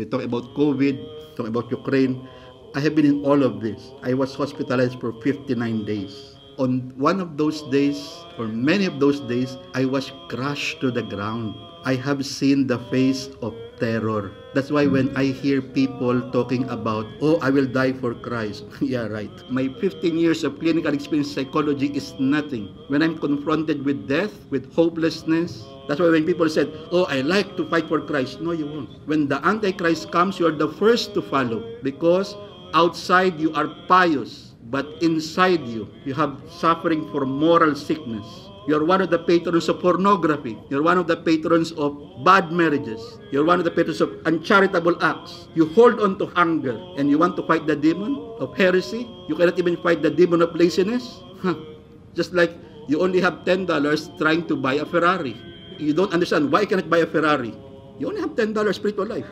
They talk about COVID, talk about Ukraine. I have been in all of this. I was hospitalized for 59 days. On one of those days, or many of those days, I was crushed to the ground. I have seen the face of terror. That's why when I hear people talking about, oh, I will die for Christ. yeah, right. My 15 years of clinical experience psychology is nothing. When I'm confronted with death, with hopelessness, that's why when people said, oh, I like to fight for Christ. No, you won't. When the Antichrist comes, you are the first to follow because outside you are pious, but inside you, you have suffering for moral sickness. You're one of the patrons of pornography. You're one of the patrons of bad marriages. You're one of the patrons of uncharitable acts. You hold on to anger and you want to fight the demon of heresy. You cannot even fight the demon of laziness. Huh. Just like you only have $10 trying to buy a Ferrari. You don't understand why you cannot buy a Ferrari. You only have $10 spiritual life.